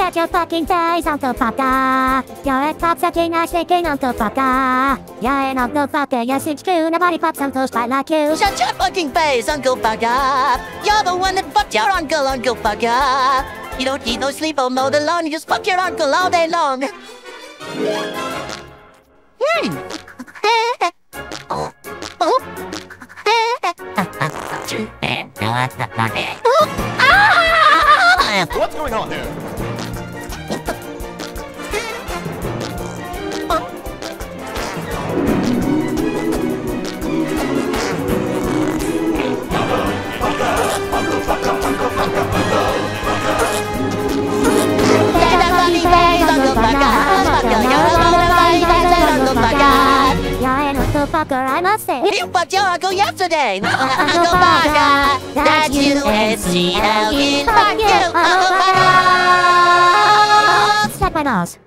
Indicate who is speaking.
Speaker 1: Shut your fucking face, Uncle Fucker. You're a top sucking ass licking Uncle Fucker. You're an Uncle Fucker, yes it's true. Nobody pops Uncle Spot like you.
Speaker 2: Shut your fucking face, Uncle Fucker. You're the one that fucked your uncle, Uncle Fucker. You don't need no sleep or mow the lawn. You just fuck your uncle all day long. Hmm.
Speaker 3: What's going on there?
Speaker 1: Fucker, I must say.
Speaker 2: You fucked your uncle yesterday. Uh, uh, uncle Fucker. That's you. Fuck you, Uncle Fucker.
Speaker 1: Slap my nose.